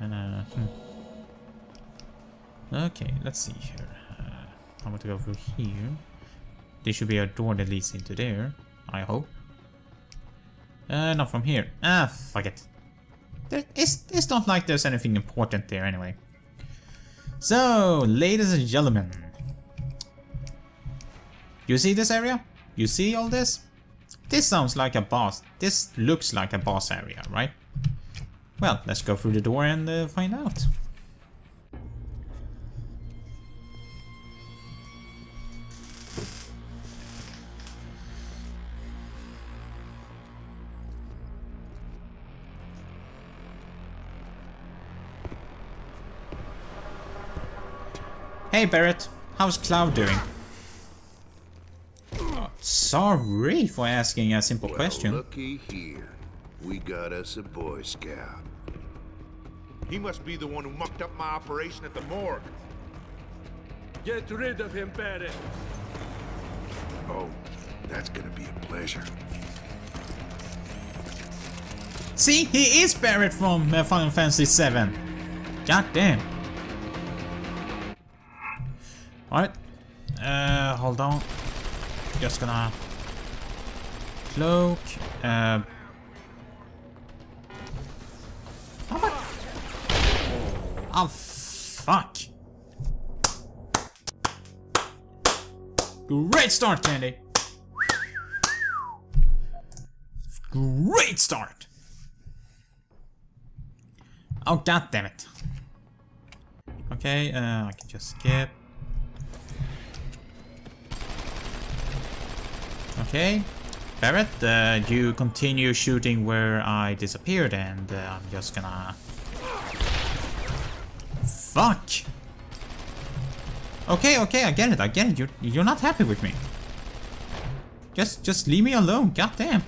Uh, hmm. Okay, let's see here. Uh, I'm going to go through here. There should be a door that leads into there, I hope. Uh, not from here. Ah, fuck it. It's, it's not like there's anything important there anyway. So, ladies and gentlemen. You see this area? You see all this? This sounds like a boss. This looks like a boss area, right? Well, let's go through the door and uh, find out. Hey Barret, how's Cloud doing? Oh, sorry for asking a simple well, question. looky here. We got us a Boy Scout. He must be the one who mucked up my operation at the morgue. Get rid of him, Barret. Oh, that's gonna be a pleasure. See, he is Barret from uh, Final Fantasy VII. God damn. Alright. Uh, hold on. Just gonna... Cloak. Uh... Oh, fuck. Great start, Candy. Great start. Oh, god damn it. Okay, uh, I can just skip. Okay. Barret, uh, you continue shooting where I disappeared and uh, I'm just gonna... Fuck! Okay, okay, I get it, I get it. You're, you're not happy with me. Just, just leave me alone, god damn.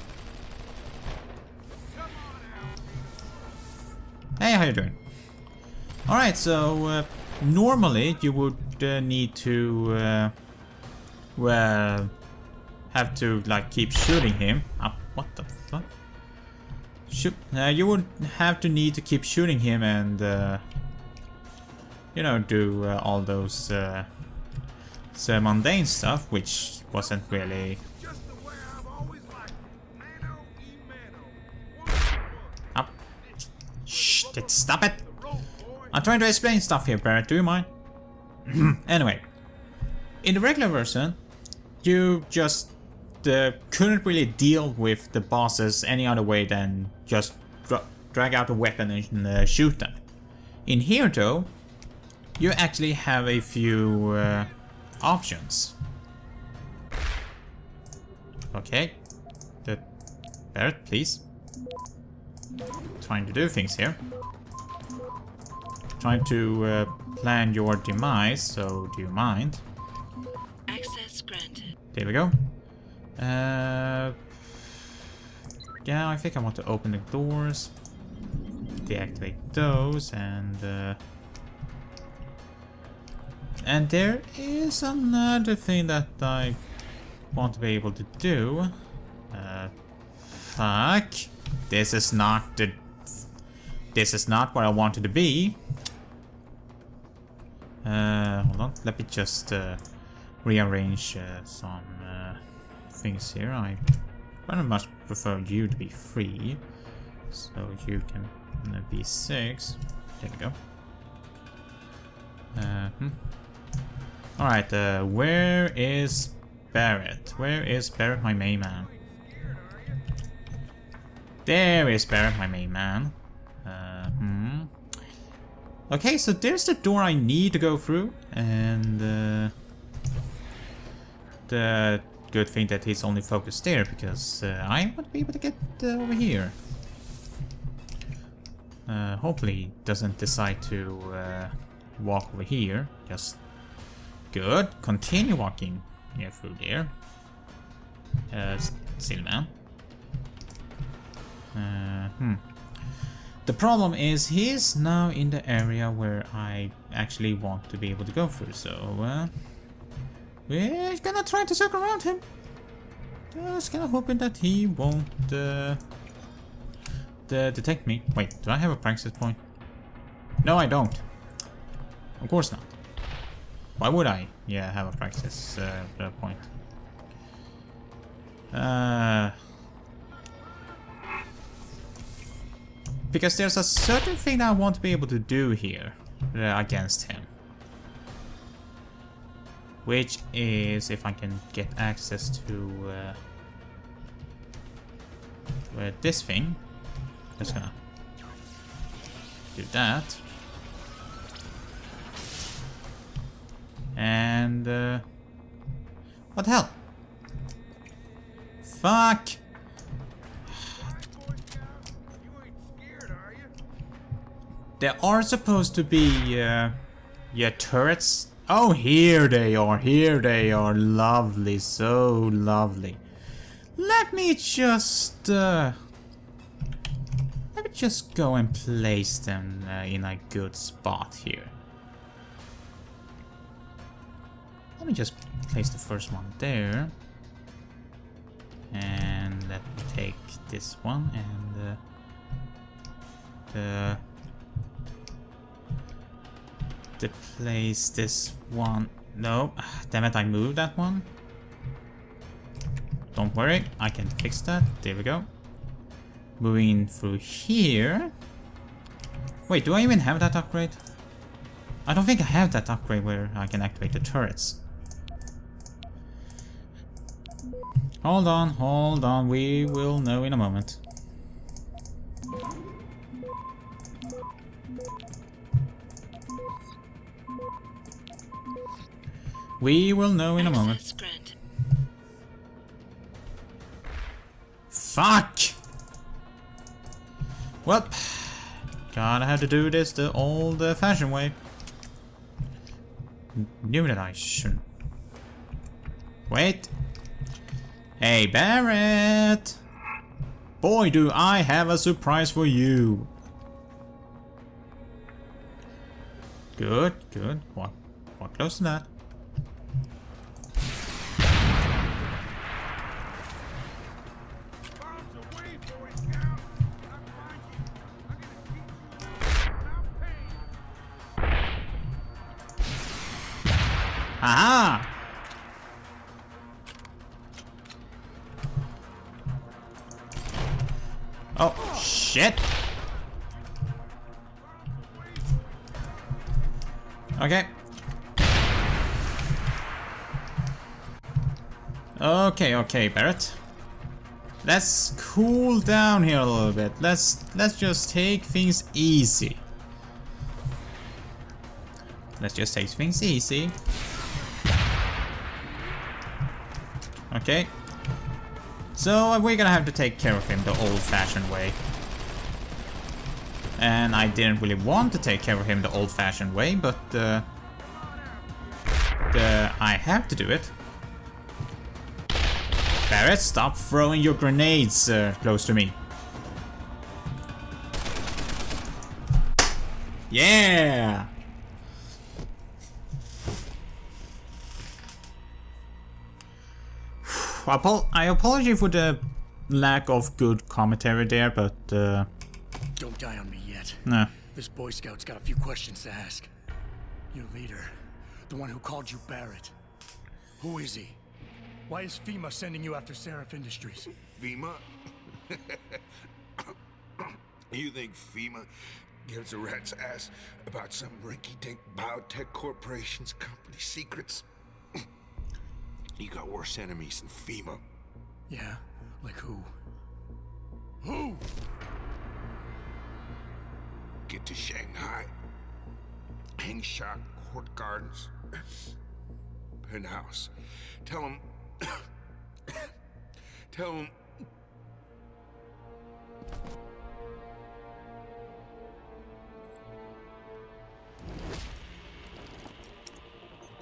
Hey, how you doing? Alright, so uh, normally you would uh, need to uh, well have to like keep shooting him. Ah, what the fuck? Shoot! Uh, you would have to need to keep shooting him and uh, you know do uh, all those uh, so mundane stuff, which wasn't really Just the way I've always liked it. Mano y mano. up. Shh! Stop it! I'm trying to explain stuff here, Barret. Do you mind? anyway, in the regular version, you just uh, couldn't really deal with the bosses any other way than just dra drag out a weapon and uh, shoot them. In here, though, you actually have a few uh, options. Okay, the Barret, please. Trying to do things here trying to uh, plan your demise, so do you mind? Access granted. There we go. Uh, yeah, I think I want to open the doors, deactivate those, and uh, and there is another thing that I want to be able to do. Uh, fuck. This is not the. This is not what I wanted to be. Uh, hold on, let me just uh, rearrange uh, some uh, things here. I very much prefer you to be free, so you can uh, be six. There we go. Uh, hmm. All right, uh, where is Barrett? Where is Barrett, my main man? There is Barrett, my main man. Uh, hmm. Okay, so there's the door I need to go through, and uh, the good thing that he's only focused there, because uh, I want to be able to get uh, over here. Uh, hopefully he doesn't decide to uh, walk over here, just good, continue walking yeah, through there. Uh, Silman. Uh, hmm. The problem is he's now in the area where I actually want to be able to go through, so uh, we're gonna try to circle around him. Just kinda hoping that he won't uh, detect me. Wait, do I have a praxis point? No, I don't. Of course not. Why would I? Yeah, have a praxis uh, point. Uh, because there's a certain thing I want to be able to do here uh, against him. Which is if I can get access to uh, uh, this thing. Just gonna do that. And uh, what the hell? Fuck! There are supposed to be, uh, yeah, turrets. Oh, here they are, here they are. Lovely, so lovely. Let me just, uh, let me just go and place them uh, in a good spot here. Let me just place the first one there. And let me take this one and uh, the place this one. No, damn it, I moved that one. Don't worry, I can fix that. There we go. Moving through here. Wait, do I even have that upgrade? I don't think I have that upgrade where I can activate the turrets. Hold on, hold on, we will know in a moment. We will know in a moment. Fuck! Well, gotta have to do this the old-fashioned way. Knew that I shouldn't. Wait. Hey, Barrett! Boy, do I have a surprise for you. Good, good. What? What close to that? Okay, Barrett. Let's cool down here a little bit. Let's let's just take things easy. Let's just take things easy. Okay. So uh, we're gonna have to take care of him the old-fashioned way. And I didn't really want to take care of him the old-fashioned way, but uh, the, I have to do it. Barrett, stop throwing your grenades uh, close to me. Yeah! I apologize for the lack of good commentary there, but uh, Don't die on me yet. No. This Boy Scout's got a few questions to ask. Your leader, the one who called you Barrett. Who is he? Why is FEMA sending you after Sarif Industries? FEMA? you think FEMA gives a rat's ass about some rinky-dink biotech corporation's company secrets? you got worse enemies than FEMA. Yeah, like who? Who? Get to Shanghai. Hengsha Court Gardens. Penthouse. Tell him... Tell him...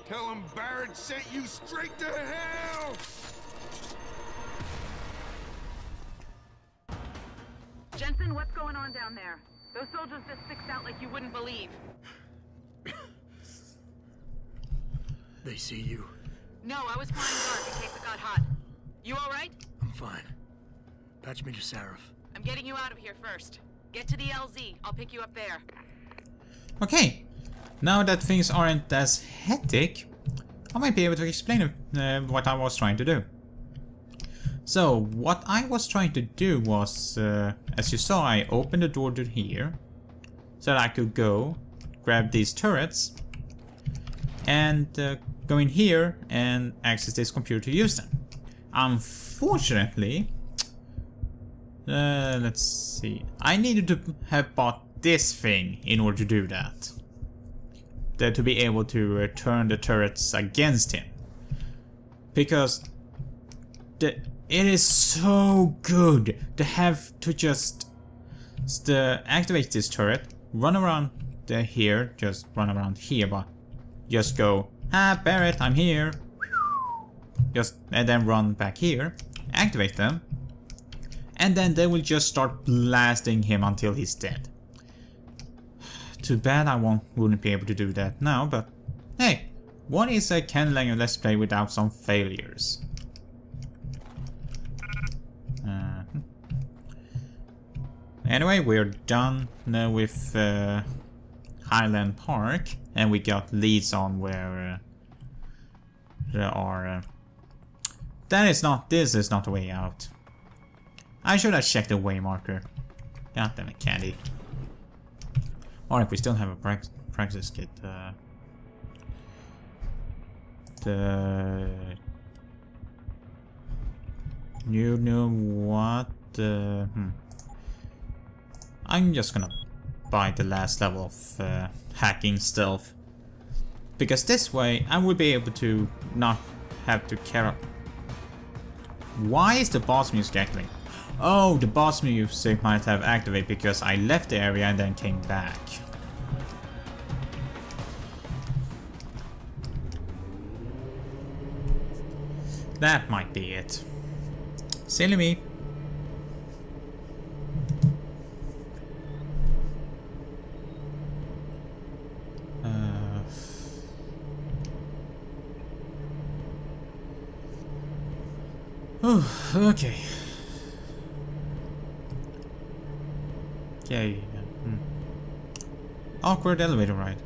Tell him Barrett sent you straight to hell! Jensen, what's going on down there? Those soldiers just sticks out like you wouldn't believe. They see you. No, I was flying guard in case it got hot. You alright? I'm fine. Patch me to Sarif. I'm getting you out of here first. Get to the LZ. I'll pick you up there. Okay, now that things aren't as hectic, I might be able to explain uh, what I was trying to do. So, what I was trying to do was, uh, as you saw, I opened the door to here, so that I could go, grab these turrets, and uh, go in here and access this computer to use them. Unfortunately, uh, let's see, I needed to have bought this thing in order to do that. That to be able to uh, turn the turrets against him. Because the, it is so good to have to just uh, activate this turret, run around uh, here, just run around here, but just go, ah, Barret, I'm here. Just, and then run back here, activate them, and then they will just start blasting him until he's dead. Too bad I won't, wouldn't be able to do that now, but hey, what is a Candylanger Let's Play without some failures? Uh, anyway, we're done now with uh, Highland Park, and we got leads on where uh, there are... Uh, that is not, this is not the way out. I should have checked the way marker. God damn it, Candy. Alright, we still have a praxis kit. Uh, the... You know what? Uh, hmm. I'm just gonna buy the last level of uh, hacking stealth. Because this way I will be able to not have to carry... Why is the boss music activating? Oh, the boss music might have activated because I left the area and then came back. That might be it. Silly me. Uh, okay. Yeah. Hmm. Awkward elevator ride.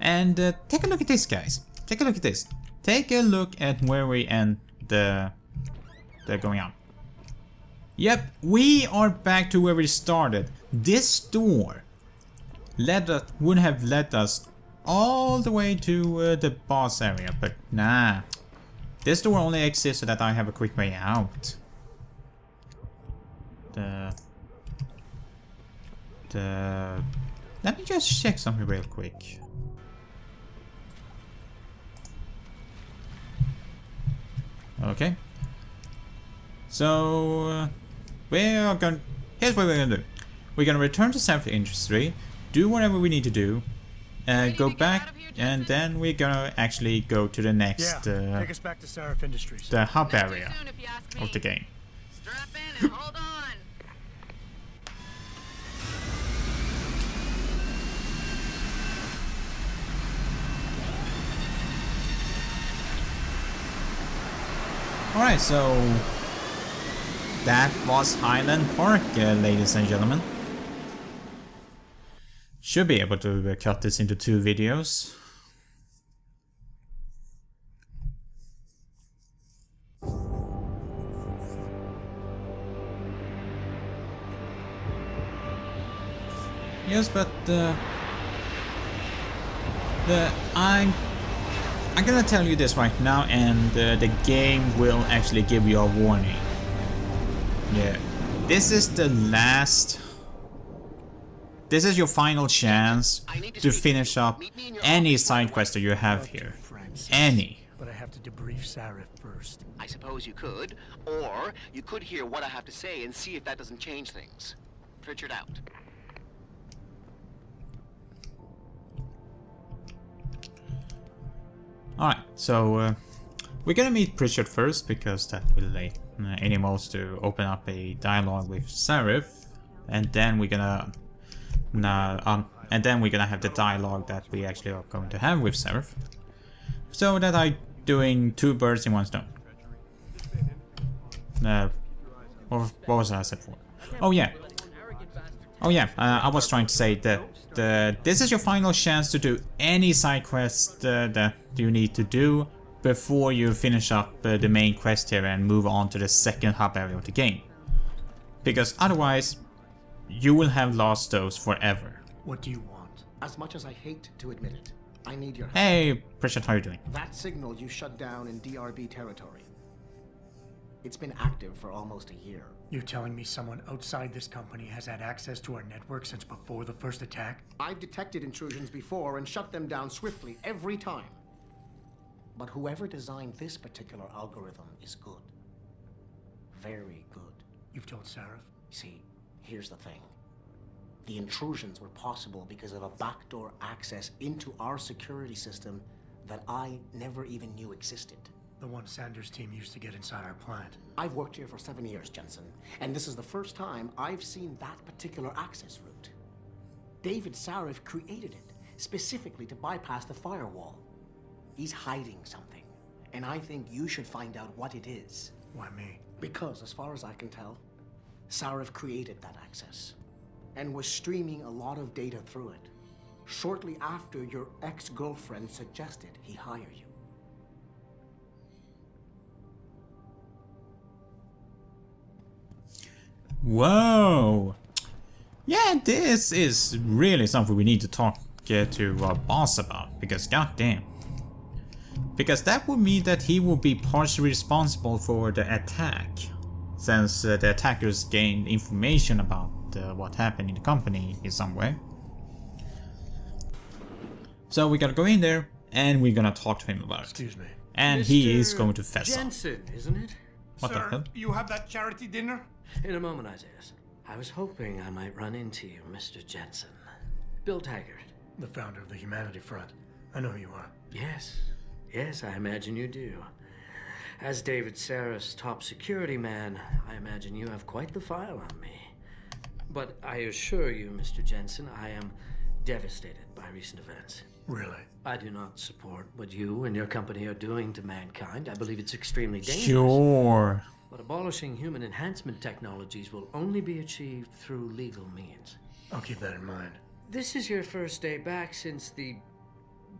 And uh, take a look at this, guys. Take a look at this. Take a look at where we end the they're going on. Yep, we are back to where we started. This door led us, would have led us all the way to uh, the boss area, but nah. This door only exists so that I have a quick way out. The... The... Let me just check something real quick. Okay. So, uh, we're going. Here's what we're gonna do. We're gonna return to South Industry, do whatever we need to do, uh, go back, and then we're gonna actually go to the next. Yeah, uh, back to Sarif Industries. the hub area of the game. Strap in and hold on. Alright, so that was Highland Park, uh, ladies and gentlemen. Should be able to cut this into two videos. Yes, but uh, the I'm I'm gonna tell you this right now, and uh, the game will actually give you a warning. Yeah, this is the last. This is your final chance to finish up any side quest that you have here. Any. But I have to debrief Sarif first. I suppose you could, or you could hear what I have to say and see if that doesn't change things. Pritchard out. Alright, so uh, we're gonna meet Pritchard first because that will uh, enable us to open up a dialogue with Sarif, and then we're gonna uh, um, and then we're gonna have the dialogue that we actually are going to have with Sarif. So that I doing two birds in one stone. Uh, what, what was I said for? Oh yeah. Oh yeah, uh, I was trying to say that uh, this is your final chance to do any side quest uh, that you need to do before you finish up uh, the main quest here and move on to the second hub area of the game. Because otherwise, you will have lost those forever. What do you want? As much as I hate to admit it, I need your help. Hey, Pritchard, how are you doing? That signal you shut down in DRB territory. It's been active for almost a year. You're telling me someone outside this company has had access to our network since before the first attack? I've detected intrusions before and shut them down swiftly every time. But whoever designed this particular algorithm is good. Very good. You've told Sarif? See, here's the thing. The intrusions were possible because of a backdoor access into our security system that I never even knew existed. The one Sanders' team used to get inside our plant. I've worked here for seven years, Jensen, and this is the first time I've seen that particular access route. David Sarif created it specifically to bypass the firewall. He's hiding something, and I think you should find out what it is. Why me? Because, as far as I can tell, Sarif created that access and was streaming a lot of data through it shortly after your ex girlfriend suggested he hire you. Whoa! Yeah, this is really something we need to talk uh, to our boss about, because goddamn. Because that would mean that he will be partially responsible for the attack, since uh, the attackers gained information about uh, what happened in the company in some way. So we gotta go in there, and we're gonna talk to him about it. Excuse me. And he is going to fess up. Jensen, isn't it? What the Sir, hell? you have that charity dinner? In a moment, Isaiah. I was hoping I might run into you, Mr. Jensen. Bill Taggart. The founder of the Humanity Front. I know who you are. Yes. Yes, I imagine you do. As David Sarif's top security man, I imagine you have quite the file on me. But I assure you, Mr. Jensen, I am devastated by recent events. Really? I do not support what you and your company are doing to mankind. I believe it's extremely dangerous. Sure. But abolishing human enhancement technologies will only be achieved through legal means. I'll keep that in mind. This is your first day back since the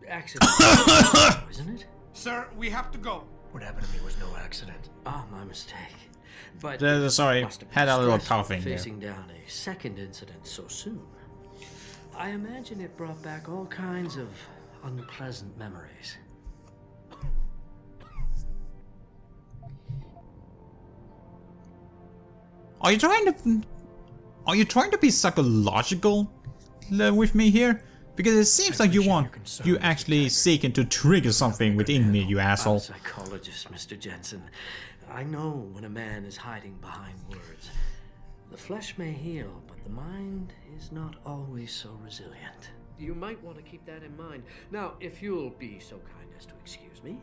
accident, isn't it? Sir, we have to go. What happened to me was no accident. Ah, my mistake. But Uh, it sorry, must have been had a little stressful coughing there. Facing down a second incident so soon. I imagine it brought back all kinds of unpleasant memories. Are you trying to... Are you trying to be psychological uh, with me here? Because it seems like you want... You actually Taggart. seeking to trigger something within me, you I'm asshole. a psychologist, Mr. Jensen. I know when a man is hiding behind words. The flesh may heal, but the mind is not always so resilient. You might want to keep that in mind. Now, if you'll be so kind as to excuse me.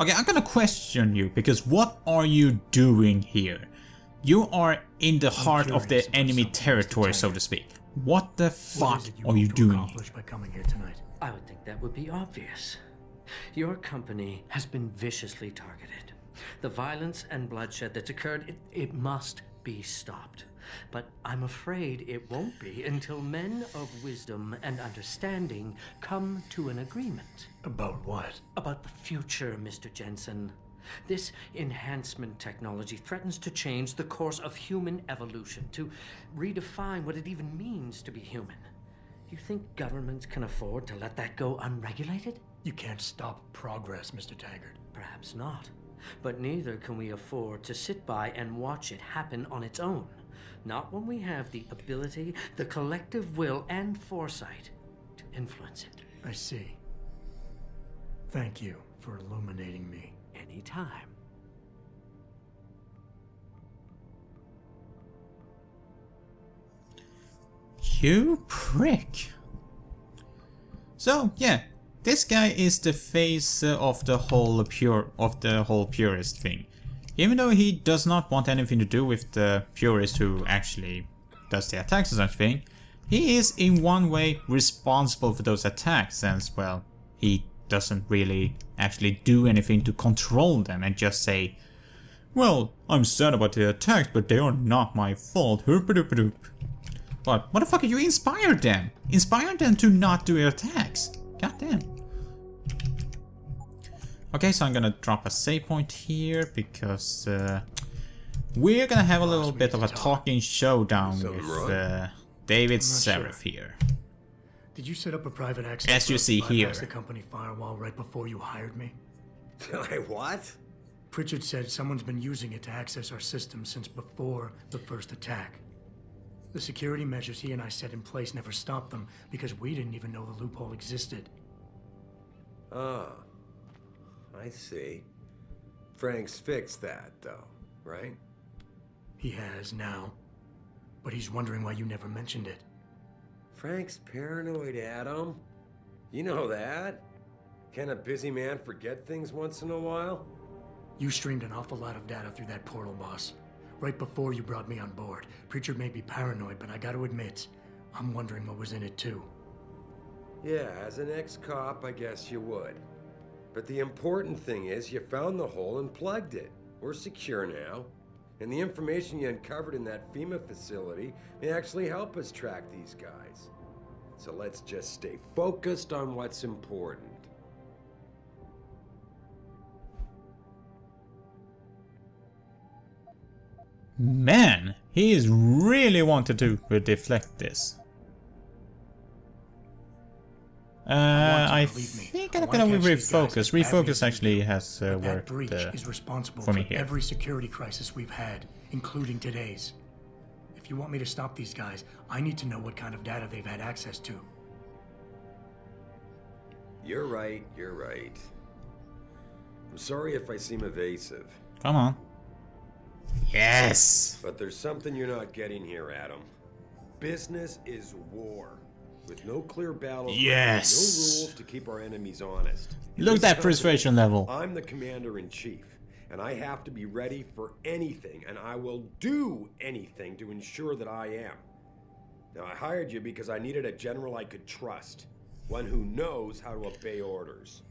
Okay, I'm gonna question you, because what are you doing here? You are in the heart of the enemy territory, so to speak. What the fuck is it you are you doing by coming here tonight? I would think that would be obvious. Your company has been viciously targeted. The violence and bloodshed that's occurred, it, it must be stopped. But I'm afraid it won't be until men of wisdom and understanding come to an agreement About what? about the future, Mr. Jensen. This enhancement technology threatens to change the course of human evolution, to redefine what it even means to be human. You think governments can afford to let that go unregulated? You can't stop progress, Mr. Taggart. Perhaps not. But neither can we afford to sit by and watch it happen on its own. Not when we have the ability, the collective will, and foresight to influence it. I see. Thank you for illuminating me. Anytime. You prick. So yeah, this guy is the face of the whole pure of the whole purist thing. Even though he does not want anything to do with the purist who actually does the attacks and such thing, he is in one way responsible for those attacks since well, he doesn't really actually do anything to control them and just say, well, I'm sad about the attacks, but they are not my fault. But what the fuck are you inspired them? Inspire them to not do attacks. God damn. Okay, so I'm gonna drop a save point here because uh, we're gonna have a little bit of a talking showdown Something with uh, David I'm sure. Sarif here. Did you set up a private access As you route to see bypass here. the company firewall right before you hired me? I what? Pritchard said someone's been using it to access our system since before the first attack. The security measures he and I set in place never stopped them because we didn't even know the loophole existed. Ah, I see. Frank's fixed that, though, right? He has now. But he's wondering why you never mentioned it. Frank's paranoid, Adam. You know that. Can a busy man forget things once in a while? You streamed an awful lot of data through that portal, boss. Right before you brought me on board. Pritchard may be paranoid, but I gotta admit, I'm wondering what was in it too. Yeah, as an ex-cop, I guess you would. But the important thing is you found the hole and plugged it. We're secure now. And the information you uncovered in that FEMA facility may actually help us track these guys. So let's just stay focused on what's important. Man, he is really wanted to deflect this. Uh, I think I'm gonna can't these guys refocus. Refocus actually has uh, But that worked breach uh, is responsible for me here. every security crisis we've had, including today's. If you want me to stop these guys, I need to know what kind of data they've had access to. You're right, you're right. I'm sorry if I seem evasive. Come on. Yes. But there's something you're not getting here, Adam. Business is war. With no clear battleground, Yes. no rules to keep our enemies honest. Look at that frustration level. I'm the commander in chief, and I have to be ready for anything, and I will do anything to ensure that I am. Now, I hired you because I needed a general I could trust, one who knows how to obey orders.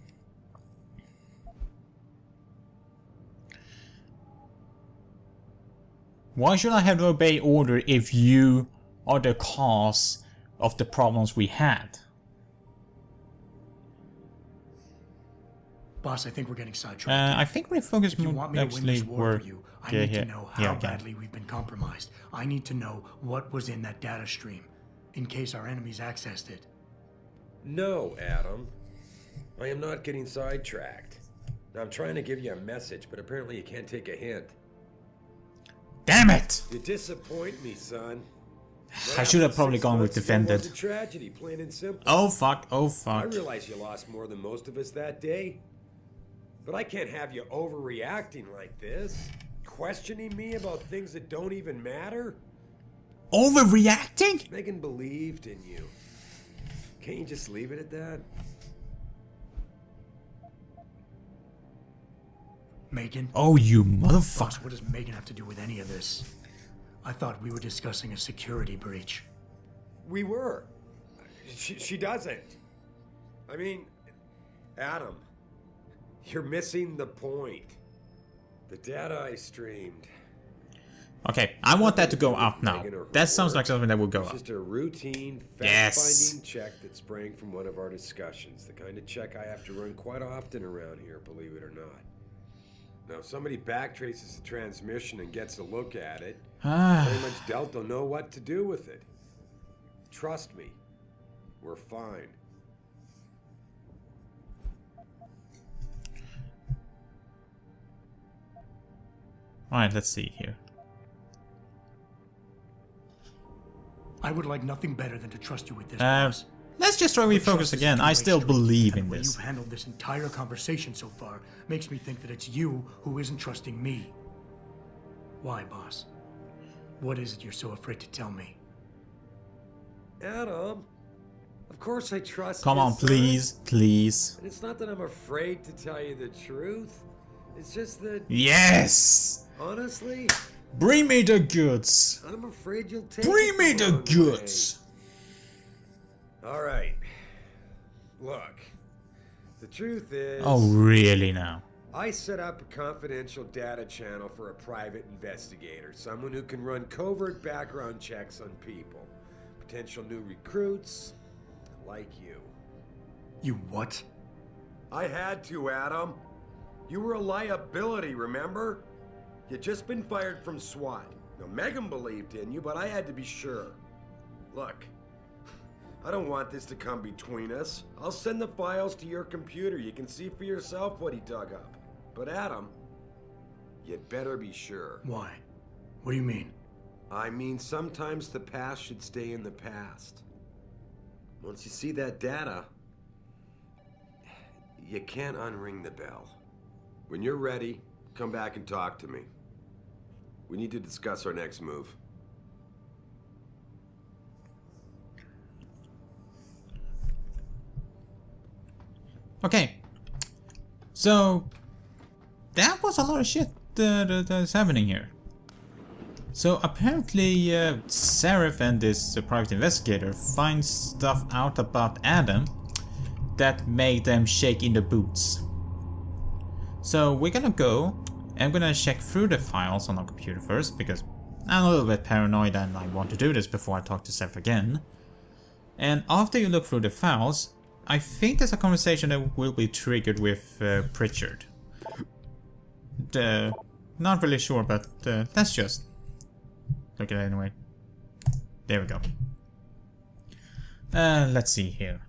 Why should I have to obey order if you are the cause of the problems we had? Boss, I think we're getting Uh, sidetracked. I think refocus if you want me to win this war for you, I yeah, need yeah, to know how yeah, okay. badly we've been compromised. I need to know what was in that data stream, in case our enemies accessed it. No, Adam. I am not getting sidetracked. Now, I'm trying to give you a message, but apparently you can't take a hint. Damn it! You disappoint me, son. I should have probably gone with months defended. tragedy, plain and simple. Oh fuck! Oh fuck. I realize you lost more than most of us that day. But I can't have you overreacting like this. Questioning me about things that don't even matter. Overreacting? Megan believed in you. Can't you just leave it at that? Megan? Oh, you Boss, motherfucker! what does Megan have to do with any of this? I thought we were discussing a security breach. We were. She, she doesn't. I mean, Adam, you're missing the point. The data I streamed. Okay, I want that to go up now. That sounds like something that would go It's up. just a routine Yes. fact-finding check that sprang from one of our discussions. The kind of check I have to run quite often around here, believe it or not. Now, if somebody backtraces the transmission and gets a look at it, Ah. very much Delt will know what to do with it. Trust me, we're fine. Alright, let's see here. I would like nothing better than to trust you with this, Uh, let's just try But refocus again. I still believe and in the way this. You've handled this entire conversation so far makes me think that it's you who isn't trusting me. Why, boss? What is it you're so afraid to tell me? Adam, of course I trust Come you, on, son. please, please. And it's not that I'm afraid to tell you the truth. It's just that, Yes! honestly, Bring me the goods! I'm afraid you'll take Bring me the the goods! way. All right. Look, The truth is. Oh, really now? I set up a confidential data channel for a private investigator, someone who can run covert background checks on people. Potential new recruits, like you. You what? I had to, Adam. You were a liability, remember? You'd just been fired from SWAT. Now, Megan believed in you, but I had to be sure. Look, I don't want this to come between us. I'll send the files to your computer. You can see for yourself what he dug up. But Adam, you'd better be sure. Why? What do you mean? I mean, sometimes the past should stay in the past. Once you see that data, you can't unring the bell. When you're ready, come back and talk to me. We need to discuss our next move. Okay. So, that was a lot of shit uh, that, that's happening here. So apparently uh, Sarif and this uh, private investigator find stuff out about Adam that made them shake in the boots. So we're gonna go I'm gonna check through the files on our computer first because I'm a little bit paranoid and I want to do this before I talk to Seth again. And after you look through the files, I think there's a conversation that will be triggered with uh, Pritchard. Uh, not really sure, but uh, let's just look at it anyway. There we go. Uh, let's see here.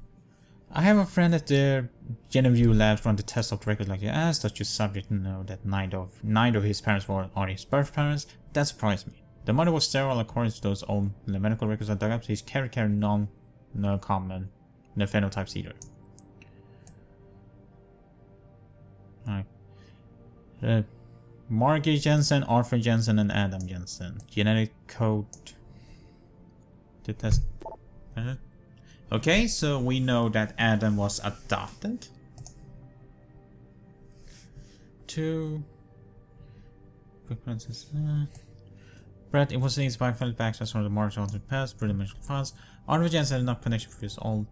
I have a friend at the Genevieve Labs run the test of the record like you asked. Does your subject know that neither of of his parents were are his birth parents? That surprised me. The mother was sterile according to those old medical records I dug up. He's carry carry non no common no phenotypes either. Alright. Uh, Margie Jensen, Arthur Jensen, and Adam Jensen. Genetic code. Did test. Uh, Okay, so we know that Adam was adopted. Two. Princess. Uh, Brett, it was inspired by family access from the March altered past, pretty much files. Arthur Jensen had enough connection his all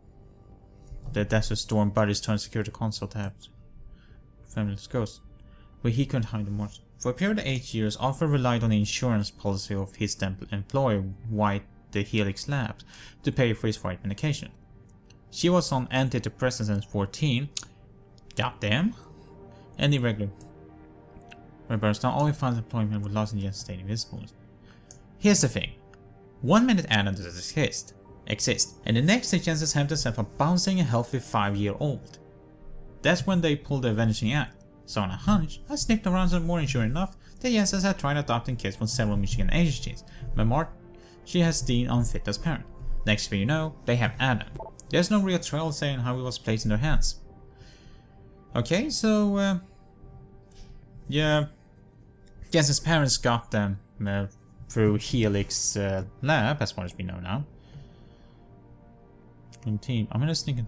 the Desert Storm buddies turned security console to have family's ghost, where he couldn't hide the March. For a period of eight years, Arthur relied on the insurance policy of his temple employer, White the Helix Labs, to pay for his flight medication. She was on antidepressants since 14. Goddamn. And irregular. Roberts not only finds employment with Los Angeles State Invisible. Here's the thing. One minute Anna does exist, exist, and the next day Jensen's have themselves a bouncing and healthy 5-year-old. That's when they pulled the vanishing act. So on a hunch, I sniffed around some more and sure enough, the Jensens had tried adopting kids from several Michigan agencies, but Mark, she has deemed unfit as parent. Next thing you know, they have Adam. There's no real trail saying how he was placed in their hands. Okay, so, uh, yeah, Jensen's parents got them uh, through Helix uh, Lab, as far as we know now. Team, I'm just thinking.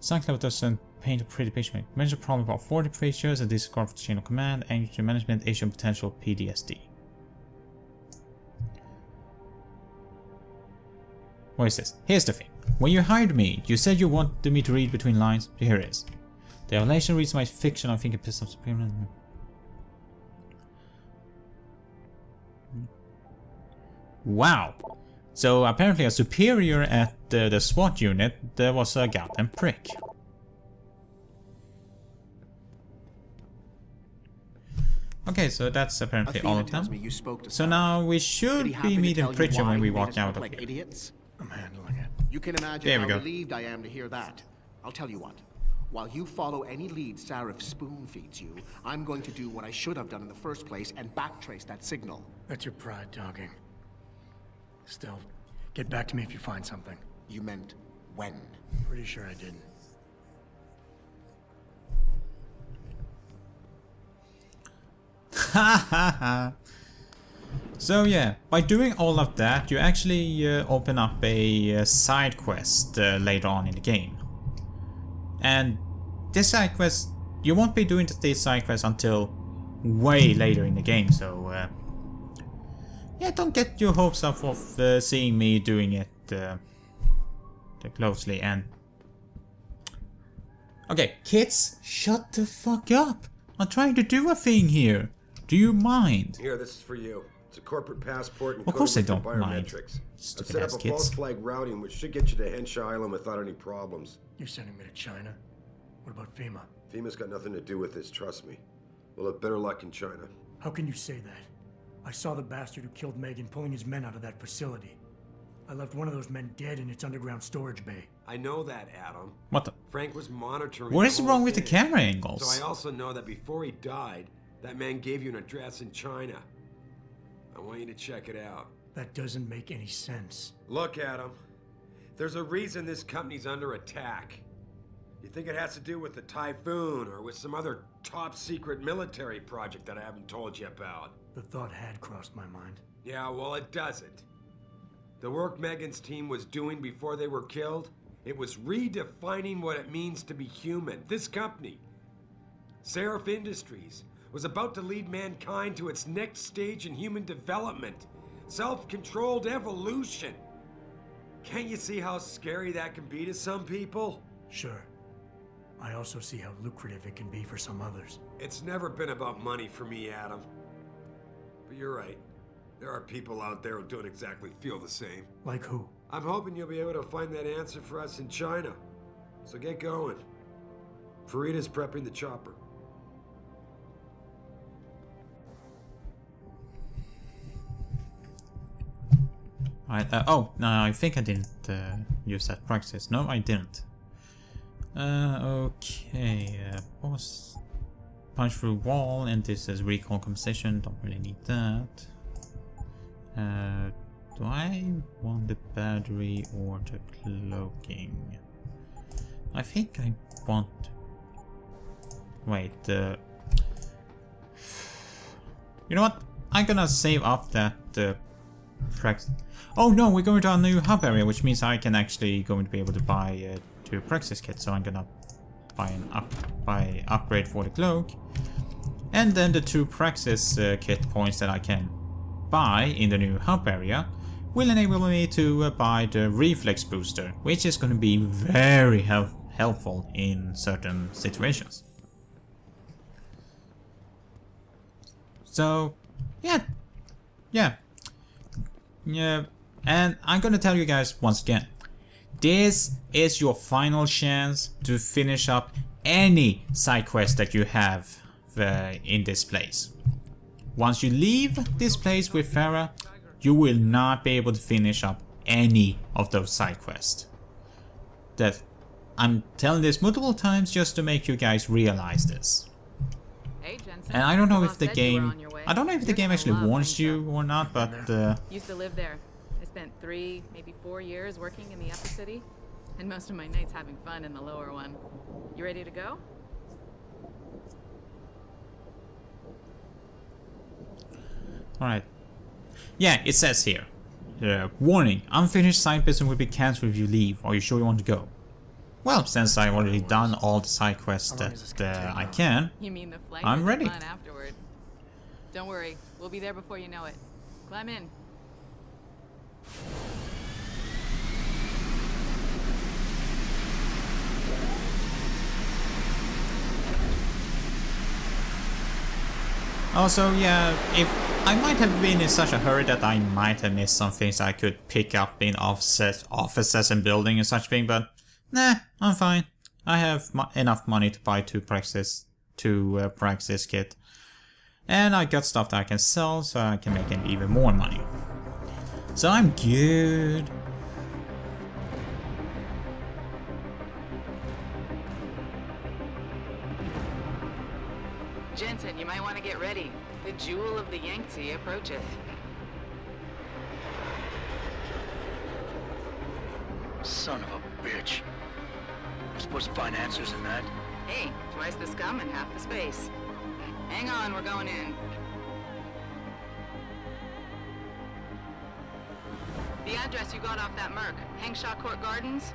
Cyclops doesn't paint a pretty picture. Mate. Mention problem about 40 features, a discard for chain of command, energy management, Asian potential, PTSD. What is this? Here's the thing. When you hired me, you said you wanted me to read between lines. Here it is. The revelation reads my fiction, I think it pissed off superior. Wow. So apparently a superior at uh, the SWAT unit, there was a goddamn prick. Okay, so that's apparently all of them. So now we should be meeting Pritchard when we walk out of like here. idiots? I'm handling it. You can imagine There we how go. relieved I am to hear that. I'll tell you what. While you follow any lead Sarif spoon feeds you, I'm going to do what I should have done in the first place and backtrace that signal. That's your pride talking. Still, get back to me if you find something. You meant when? Pretty sure I didn't. So yeah, by doing all of that, you actually uh, open up a uh, side quest uh, later on in the game. And this side quest, you won't be doing this side quest until way later in the game, so uh, yeah, don't get your hopes up of uh, seeing me doing it uh, closely. And Okay, kids, shut the fuck up. I'm trying to do a thing here. Do you mind? Here, this is for you. It's a corporate passport and Of course coded I don't mind. biometrics. I've Stupid set ass up a kids. false flag routing, which should get you to Hengsha Island without any problems. You're sending me to China? What about FEMA? FEMA's got nothing to do with this, trust me. We'll have better luck in China. How can you say that? I saw the bastard who killed Megan pulling his men out of that facility. I left one of those men dead in its underground storage bay. I know that, Adam. What the? Frank was monitoring. What the is wrong with the camera angles? So I also know that before he died, that man gave you an address in China. I want you to check it out. That doesn't make any sense. Look, Adam. There's a reason this company's under attack. You think it has to do with the Typhoon or with some other top secret military project that I haven't told you about? The thought had crossed my mind. Yeah, well, it doesn't. The work Megan's team was doing before they were killed, it was redefining what it means to be human. This company, Sarif Industries, was about to lead mankind to its next stage in human development self controlled evolution. Can't you see how scary that can be to some people? Sure. I also see how lucrative it can be for some others. It's never been about money for me, Adam. But you're right. There are people out there who don't exactly feel the same. Like who? I'm hoping you'll be able to find that answer for us in China. So get going. Faridah's prepping the chopper. Uh, oh, no, I think I didn't uh, use that praxis. No, I didn't. Uh, okay, uh, was... Punch through wall, and this is recoil compensation, don't really need that. Uh, do I want the battery or the cloaking? I think I want... Wait, uh... You know what? I'm gonna save up that uh, Prax- Oh no, we're going to our new hub area, which means I can actually going to be able to buy uh, two Praxis kits. So I'm gonna buy an up buy upgrade for the cloak, and then the two Praxis uh, kit points that I can buy in the new hub area will enable me to uh, buy the reflex booster, which is going to be very help helpful in certain situations. So, yeah, yeah, yeah, and I'm gonna tell you guys once again, this is your final chance to finish up any side quest that you have uh, in this place. Once you leave this place with Farah, you will not be able to finish up any of those side quests. That I'm telling this multiple times just to make you guys realize this. Hey, Jensen. And I don't know if the said you were game, on your way. I don't know if the game actually warns you or not, but uh, Used to live there. I spent three, maybe four years working in the upper city, and most of my nights having fun in the lower one. You ready to go? Alright. Yeah, it says here. Uh, warning, unfinished side mission will be cancelled if you leave. Are you sure you want to go? Well, since I've already done all the side quests that uh, I can, You mean the flight? I'm was ready. Don't worry, we'll be there before you know it. Climb in. Also, yeah, if I might have been in such a hurry that I might have missed some things I could pick up in offices, offices and building and such thing, but nah, I'm fine. I have mo enough money to buy two Praxis, two uh, Praxis kit, and I got stuff that I can sell, so I can make even more money. So I'm good. Jensen, you might want to get ready. The jewel of the Yangtze approacheth. Son of a bitch. I'm supposed to find answers in that. Hey, twice the scum and half the space. Hang on, we're going in. The address you got off that Merc, Hengsha Court Gardens?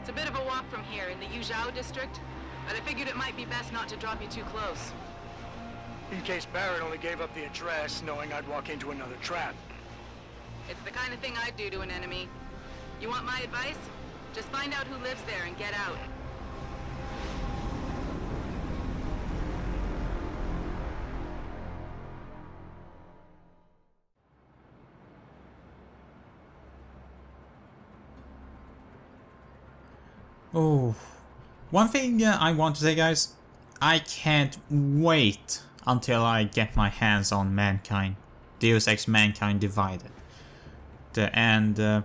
It's a bit of a walk from here in the Yuzhou district, but I figured it might be best not to drop you too close. In case Barrett only gave up the address knowing I'd walk into another trap. It's the kind of thing I'd do to an enemy. You want my advice? Just find out who lives there and get out. Oh, one thing uh, I want to say, guys, I can't wait until I get my hands on Mankind, Deus Ex Mankind Divided. The, and uh,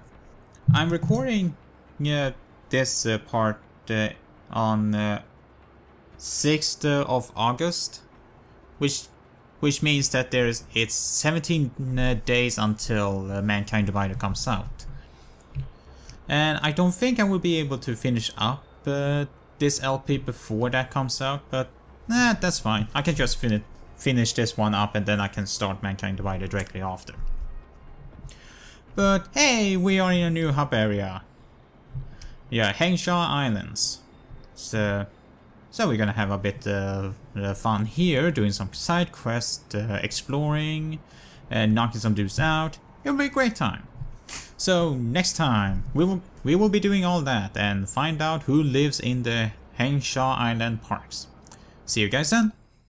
I'm recording uh, this uh, part uh, on uh, 6th of August, which which means that there's it's 17 uh, days until uh, Mankind Divided comes out. And I don't think I will be able to finish up uh, this LP before that comes out, but nah, that's fine. I can just fin finish this one up and then I can start Mankind Divided directly after. But hey, we are in a new hub area. Yeah, Hengsha Islands. So, so we're gonna have a bit of uh, fun here, doing some side quests, uh, exploring, and knocking some dudes out. It'll be a great time. So next time we will we will be doing all that and find out who lives in the Hengsha Island parks. See you guys then.